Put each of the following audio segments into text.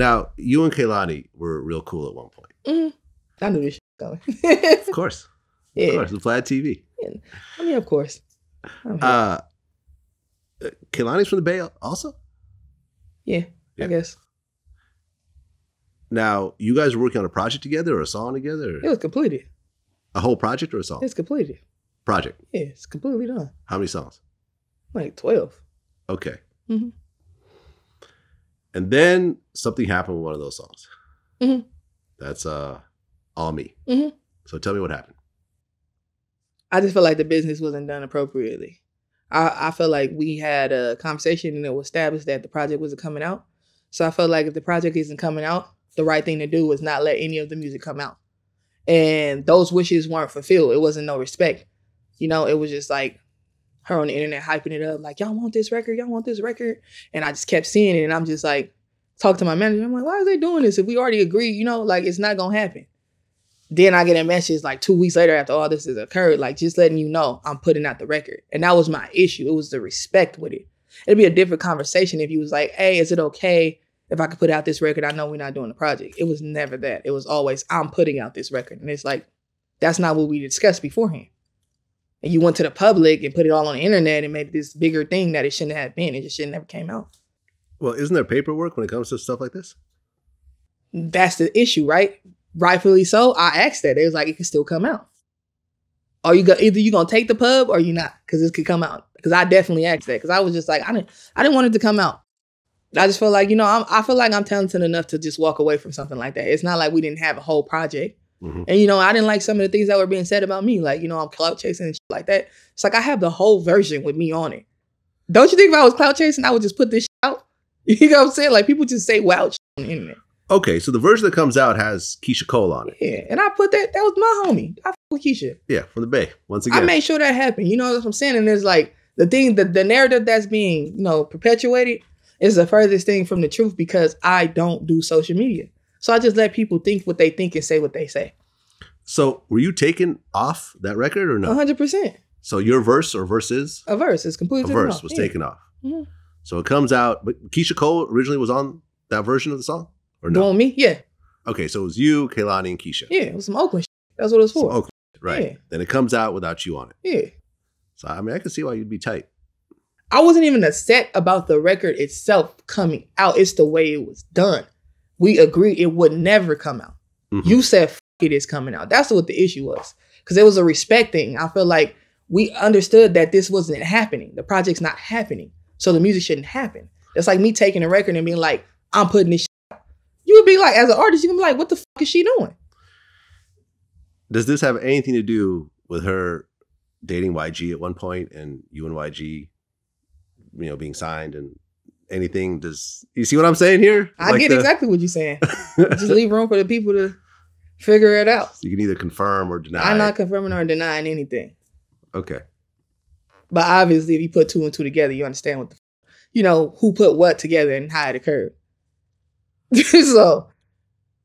Now, you and Kehlani were real cool at one point. Mhm. I knew this shit coming. Of course. yeah. Of course. The Vlad TV. I mean, of course. Uh, Kehlani's from the Bay also? yeah, yeah. I guess. Now, you guys were working on a project together or a song together? It was completed. A whole project or a song? It's completed. Project. Yeah, it's completely done. How many songs? Like 12. Okay. Mhm. And then something happened with one of those songs. Mhm. That's uh all me. Mhm. So tell me what happened. I just felt like the business wasn't done appropriately. I, I felt like we had a conversation and it was established that the project wasn't coming out. So I felt like if the project isn't coming out, the right thing to do was not let any of the music come out. And those wishes weren't fulfilled. It wasn't no respect. You know, it was just like her on the internet hyping it up, like, y'all want this record, y'all want this record. And I just kept seeing it. And I'm just like, talk to my manager. I'm like, why are they doing this? If we already agreed, you know, like it's not gonna happen. Then I get a message like two weeks later after all this has occurred, like just letting you know I'm putting out the record. And that was my issue. It was the respect with it. It'd be a different conversation if you was like, hey, is it okay if I could put out this record? I know we're not doing the project. It was never that. It was always, I'm putting out this record. And it's like, that's not what we discussed beforehand. And you went to the public and put it all on the internet and made this bigger thing that it shouldn't have been. It just shouldn't have came out. Well, isn't there paperwork when it comes to stuff like this? That's the issue, right? Rightfully so. I asked that. It was like it can still come out. Are you go- either you gonna take the pub or you not? Because this could come out. Because I definitely asked that. Because I was just like, I didn't, I didn't want it to come out. I just feel like you know, I'm, I feel like I'm talented enough to just walk away from something like that. It's not like we didn't have a whole project. Mhm. And you know, I didn't like some of the things that were being said about me. Like you know, I'm clout chasing and shit like that. It's like I have the whole version with me on it. Don't you think if I was clout chasing, I would just put this shit out? You know what I'm saying? Like people just say shit on the internet. Okay, so the version that comes out has Keyshia Cole on it. Yeah, and I put that. That was my homie. I with Keyshia. Yeah, from the Bay. Once again, I made sure that happened. You know what I'm saying? And there's like the thing, the, the narrative that's being you know perpetuated is the furthest thing from the truth because I don't do social media. So I just let people think what they think and say what they say. so were you taken off that record or no? hundred percent. So your verse or verses, A verse is a completely verse off. was Yeah. taken off. Mhm. So it comes out, but Keyshia Cole originally was on that version of the song? Or no? Doing me? Yeah, Okay, so it was you, Kehlani, and Keyshia. yeah. It was some Oakland. Shit. That's what it was Some for. Oakland, right. Yeah. Then it comes out without you on it. Yeah. So I mean I can see why you'd be tight. I wasn't even upset about the record itself coming out. It's the way it was done. We agreed it would never come out. Mhm. You said F- it is coming out. That's what the issue was. Because it was a respect thing. I feel like we understood that this wasn't happening. The project's not happening. So the music shouldn't happen. It's like me taking a record and being like, I'm putting this shit out. You would be like, as an artist, you can be like, what the fuck is she doing? Does this have anything to do with her dating YG at one point and you and YG, you know, being signed and anything? Does you see what I'm saying here? I Like get the- exactly what you're saying. Just leave room for the people to figure it out. you can either confirm or deny. I'm not confirming or denying anything. okay. But obviously, if you put two and two together, you understand what the, you know, who put what together and how it occurred. so,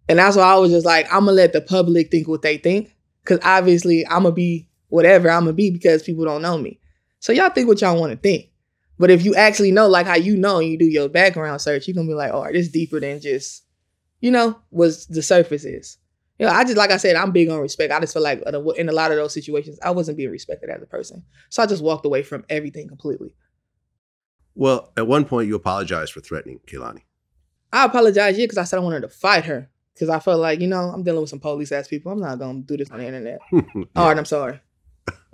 and that's why I was just like, I'm gonna let the public think what they think, because obviously I'm gonna be whatever I'm gonna be because people don't know me. So y'all think what y'all want to think. But if you actually know, like how you know, and you do your background search, you're gonna be like, all right, this deeper than just, you know, what the surface is. You know, I just like I said, I'm big on respect. I just feel like uh, in a lot of those situations, I wasn't being respected as a person, so I just walked away from everything completely. Well, at one point you apologized for threatening Kehlani. I apologize, yeah, because I said I wanted to fight her because I felt like you know I'm dealing with some police ass people. I'm not gonna do this on the internet. All right, I'm sorry.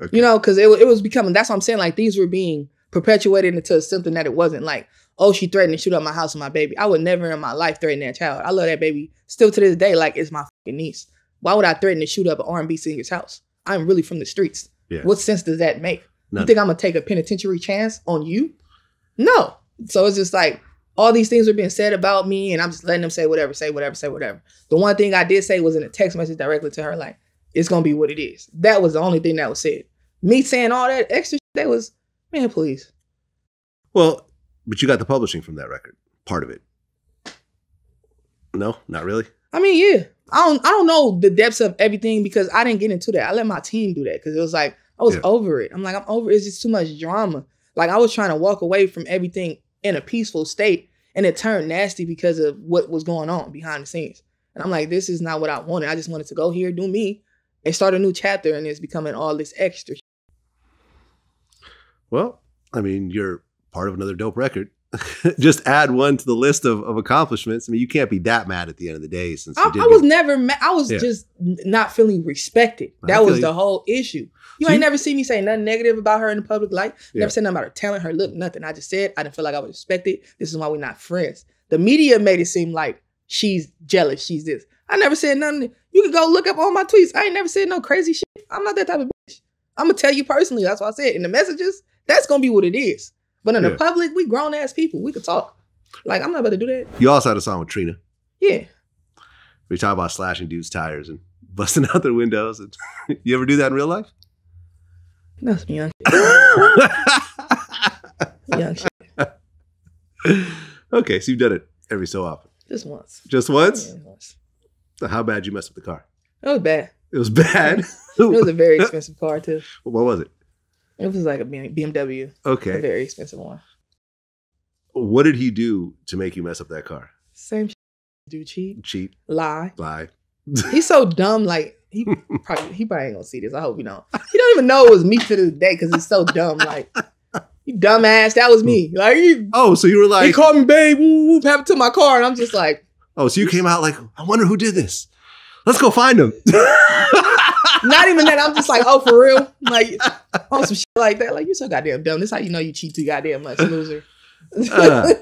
Okay. You know, because it, it was becoming. That's what I'm saying. Like these were being perpetuated into something that it wasn't. Like, oh, she threatened to shoot up my house and my baby. I would never in my life threaten that child. I love that baby still to this day. Like it's my fucking niece. Why would I threaten to shoot up an R&B singer's house? I'm really from the streets. Yeah. What sense does that make? None. You think I'm gonna take a penitentiary chance on you? No. So it's just like all these things are being said about me, and I'm just letting them say whatever, say whatever, say whatever. The one thing I did say was in a text message directly to her, like, it's gonna be what it is. That was the only thing that was said. Me saying all that extra shit, that was, man, please. Well, but you got the publishing from that record, part of it. No, not really. I mean, yeah. I don't I don't know the depths of everything because I didn't get into that. I let my team do that because it was like I was Yeah. over it. I'm like, I'm over it. It's just too much drama. Like I was trying to walk away from everything in a peaceful state and it turned nasty because of what was going on behind the scenes. And I'm like, this is not what I wanted. I just wanted to go here, do me, and start a new chapter, and it's becoming all this extra. Well, I mean, you're part of another dope record. just add one to the list of, of accomplishments. I mean, you can't be that mad at the end of the day since I, I was never mad. I was Yeah. just not feeling respected. That was you. the whole issue. You So ain't you- never see me say nothing negative about her in the public light. Yeah. Never said nothing about her talent, her look, nothing. I just said I didn't feel like I was respected. This is why we're not friends. The media made it seem like she's jealous. She's this. I never said nothing. You can go look up all my tweets. I ain't never said no crazy shit. I'm not that type of bitch. I'm gonna tell you personally. That's why I said in the messages. That's gonna be what it is. But in Yeah. the public, we grown ass people. We could talk. Like I'm not about to do that. You also had a song with Trina. Yeah. We talk about slashing dudes' tires and busting out their windows. And you ever do that in real life? That's some young, young shit. okay, so you've done it every so often. Just once. Just once? Yeah, once. How bad you messed up the car? It was bad. It was bad. It was a very expensive car too. what was it? It was like a BMW, a Okay. very expensive one. What did he do to make you mess up that car? Same shit. Do cheat, Cheat, lie. lie. He's so dumb. Like he probably he probably ain't gonna see this. I hope you don't. He don't even know it was me to this day because he's so dumb. Like you dumbass, that was me. Like he, Oh, so you were like he called me babe. Whoop, whoop, happened to my car, and I'm just like, oh, so you came out like, I wonder who did this. Let's go find him. not even that. I'm just like, oh, for real. Like on some shit like that. Like you're so goddamn dumb. This is how you know you cheat too goddamn much, loser. Uh,